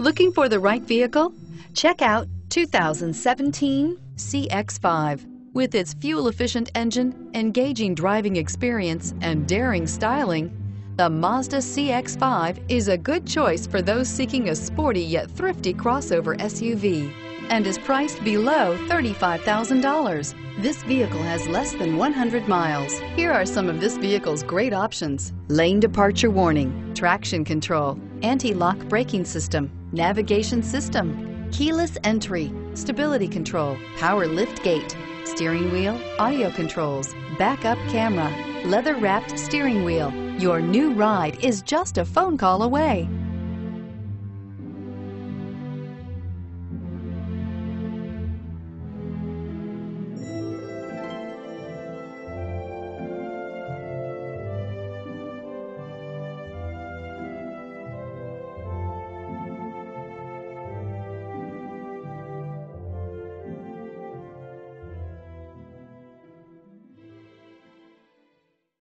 Looking for the right vehicle? Check out 2017 CX-5. With its fuel-efficient engine, engaging driving experience, and daring styling, the Mazda CX-5 is a good choice for those seeking a sporty yet thrifty crossover SUV and is priced below $35,000. This vehicle has less than 100 miles. Here are some of this vehicle's great options. Lane departure warning, traction control, anti-lock braking system, navigation system, keyless entry, stability control, power lift gate, steering wheel, audio controls, backup camera, leather wrapped steering wheel. Your new ride is just a phone call away.